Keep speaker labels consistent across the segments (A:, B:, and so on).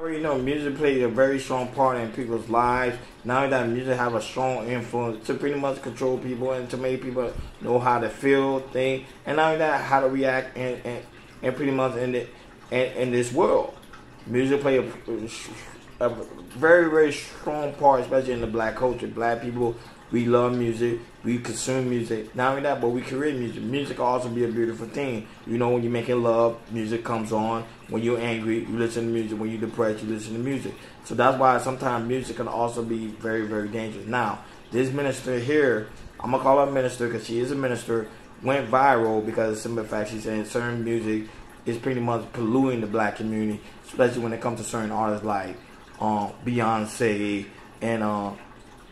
A: You know, music plays a very strong part in people's lives. Now that music have a strong influence to pretty much control people and to make people know how to feel, think, and now that how to react and and, and pretty much in the in, in this world. Music play a, a very very strong part, especially in the black culture. Black people we love music. We consume music. Not only that, but we create music. Music also be a beautiful thing. You know, when you're making love, music comes on. When you're angry, you listen to music. When you're depressed, you listen to music. So that's why sometimes music can also be very, very dangerous. Now, this minister here, I'm gonna call her minister because she is a minister, went viral because of simple fact she's saying certain music is pretty much polluting the black community, especially when it comes to certain artists like um, Beyonce and uh,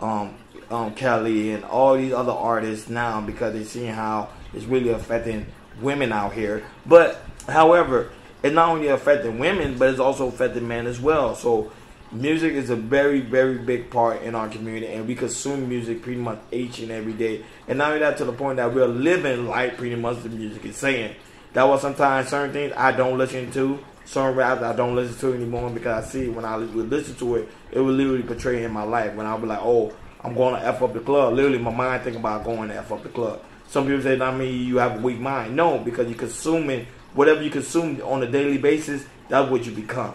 A: um, um, Kelly and all these other artists now because they're seeing how it's really affecting women out here. But however, it's not only affecting women, but it's also affecting men as well. So music is a very, very big part in our community, and we consume music pretty much each and every day. And not only that, to the point that we're living like pretty much the music is saying. That was sometimes certain things I don't listen to. Certain raps I don't listen to anymore because I see when I would listen to it, it would literally portray in my life. When I would be like, oh, I'm going to F up the club. Literally, my mind think about going to F up the club. Some people say, I mean, you have a weak mind. No, because you're consuming whatever you consume on a daily basis, that's what you become.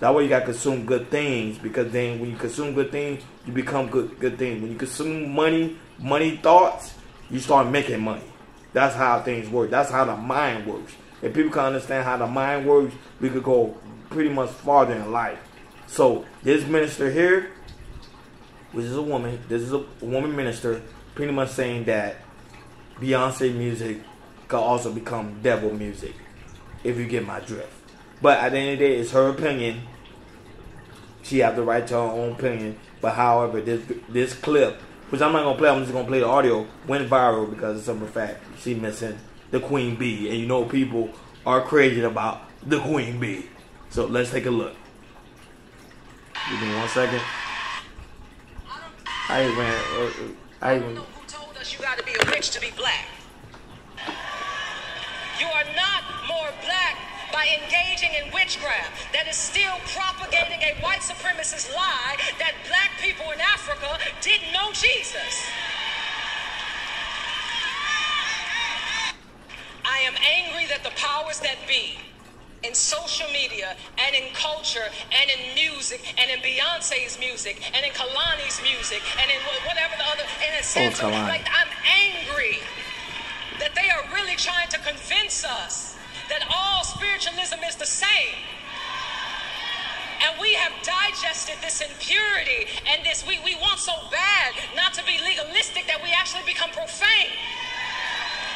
A: That way you got to consume good things because then when you consume good things, you become good good things. When you consume money, money thoughts, you start making money. That's how things work. That's how the mind works. If people can understand how the mind works, we could go pretty much farther in life. So this minister here, which is a woman, this is a woman minister, pretty much saying that Beyonce music can also become devil music, if you get my drift. But at the end of the day, it's her opinion. She has the right to her own opinion. But however, this this clip, which I'm not gonna play, I'm just gonna play the audio, went viral because of some fact she missing the queen bee, and you know people are crazy about the queen bee. So let's take a look. Give me one second. I even, uh, I even.
B: Who told us you got to be a witch to be black? You are not more black by engaging in witchcraft that is still propagating a white supremacist lie that black people in Africa didn't know Jesus. I am angry that the powers that be in social media and in culture and in music and in Beyonce's music and in Kehlani's music and in whatever the other and in Santa,
A: Kalani.
B: like I'm angry that they are really trying to convince us that all spiritualism is the same. And we have digested this impurity and this we, we want so bad not to be legalistic that we actually become profane.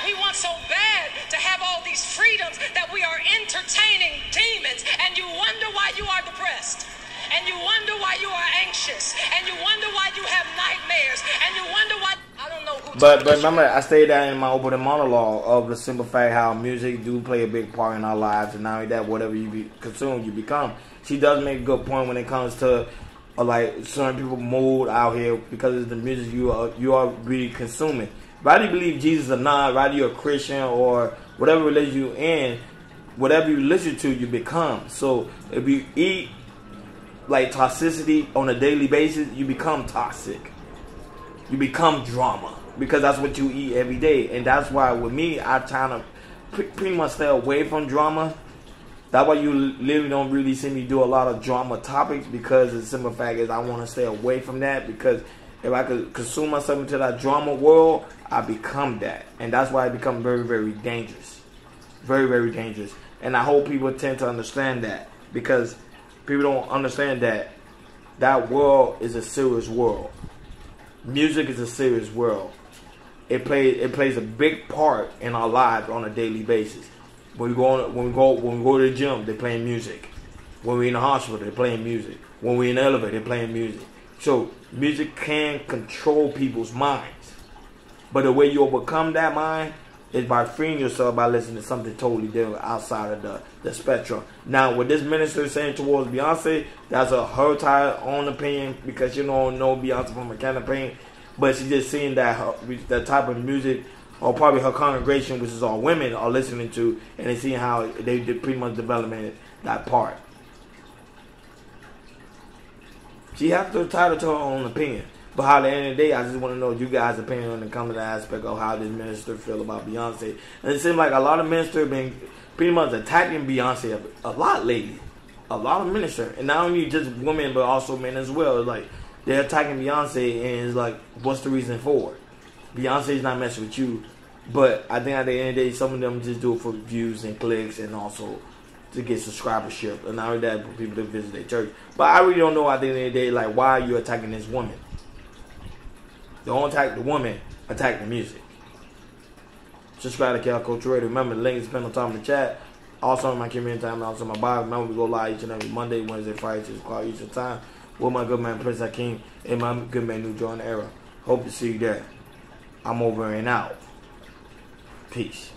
B: We want so bad to have all these freedoms that we are entertaining demons, and you wonder why you are depressed. And you wonder why you are anxious, and you wonder why you have nightmares, and you wonder why I don't know who.
A: But but remember, I stated that in my opening monologue of the simple fact how music do play a big part in our lives, and not only that, whatever you be, consume, you become. She does make a good point when it comes to uh, like certain people mood out here because of the music you are you are really consuming. Whether you believe Jesus or not, whether you're a Christian or whatever religion you're in, whatever you listen to, you become. So if you eat like toxicity on a daily basis, you become toxic you become drama because that's what you eat every day, and that's why with me, I try to pretty much stay away from drama. That's why you literally don't really see me do a lot of drama topics because the simple fact is I want to stay away from that because if I could consume myself into that drama world, I become that, and that's why I become very, very dangerous, very, very dangerous. And I hope people tend to understand that because people don't understand that that world is a serious world music is a serious world. It plays it plays a big part in our lives on a daily basis. When we go on, when we go when we go to the gym, they're playing music. When we're in the hospital, they're playing music. When we're in the elevator, they're playing music. So music can control people's minds. But the way you overcome that mind is by freeing yourself by listening to something totally different outside of the, the spectrum. Now, what this minister is saying towards Beyonce, that's a her type own opinion because you don't know Beyonce from a campaign. But she's just seeing that her, that type of music, or probably her congregation, which is all women, are listening to, and they seeing how they, pretty much developing that part. She has to title to her own opinion. But how the end of the day, I just want to know you guys' opinion on the coming aspect of how this minister feel about Beyonce. And it seems like a lot of ministers been pretty much attacking Beyonce a, a lot lately. A lot of ministers, and not only just women, but also men as well. Like they're attacking Beyonce, and it's like, what's the reason for? it? Beyonce's not messing with you, but I think at the end of the day, some of them just do it for views and clicks, and also to get subscribership, and not only that, for people to visit their church. But I really don't know at the end of the day, like, why you attacking this woman? Don't attack the woman, attack the music. Subscribe to Cal Culture Radio. Remember, the link is pinned on top of the chat. Also, on my community time, and also my bio. Remember, we go live each and every Monday, Wednesday, Friday, 6 o'clock Eastern Time with my good man Prince I Hakeem and my good man New John Era. Hope to see you there. I'm over and out. Peace.